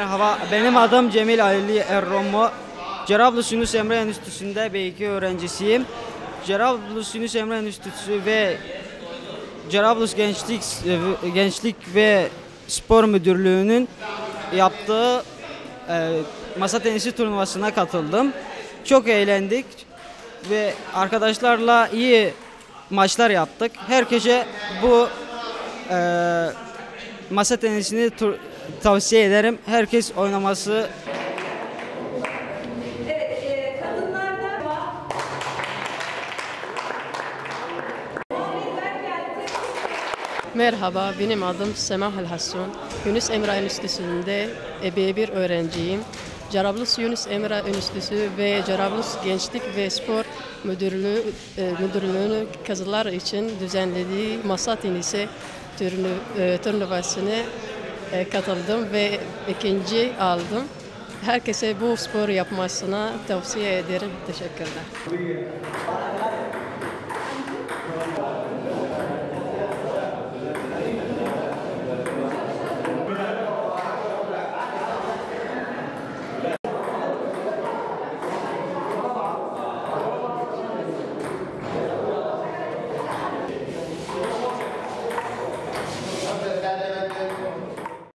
Merhaba, benim adım Cemil Ali Erromo. Cerablus Yunus Emre Enstitüsü'nde B2 öğrencisiyim. Cerablus Yunus Emre Enstitüsü ve Cerablus Gençlik Gençlik ve Spor Müdürlüğü'nün yaptığı e, masa tenisi turnuvasına katıldım. Çok eğlendik ve arkadaşlarla iyi maçlar yaptık. Herkese bu e, masa tenisini tur- tavsiye ederim. Herkes oynaması Evet, e, kadınlarda Merhaba, benim adım Semah El Hassun. Yunus Emre Enstitüsü'nde B1 öğrenciyim. Cerablus Yunus Emre Enstitüsü ve Cerablus Gençlik ve Spor Müdürlüğü e, Müdürlüğü'nün kızlar için düzenlediği masa tenisi turnu, e, turnuvasına e, katıldım ve ikinci aldım. Herkese bu spor yapmasına tavsiye ederim. Teşekkürler.